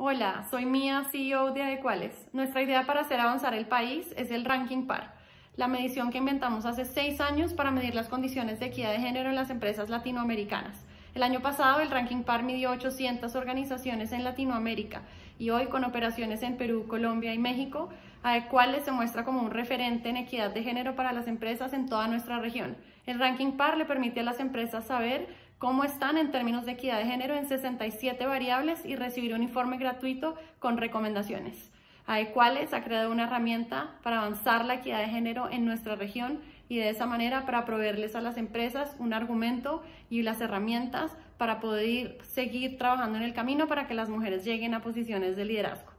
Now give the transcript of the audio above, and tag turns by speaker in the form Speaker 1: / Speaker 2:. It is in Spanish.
Speaker 1: Hola, soy Mía, CEO de Adecuales. Nuestra idea para hacer avanzar el país es el Ranking Par, la medición que inventamos hace seis años para medir las condiciones de equidad de género en las empresas latinoamericanas. El año pasado el Ranking Par midió 800 organizaciones en Latinoamérica y hoy con operaciones en Perú, Colombia y México, Adecuales se muestra como un referente en equidad de género para las empresas en toda nuestra región. El Ranking Par le permite a las empresas saber cómo están en términos de equidad de género en 67 variables y recibir un informe gratuito con recomendaciones. Adecuales ha creado una herramienta para avanzar la equidad de género en nuestra región y de esa manera para proveerles a las empresas un argumento y las herramientas para poder seguir trabajando en el camino para que las mujeres lleguen a posiciones de liderazgo.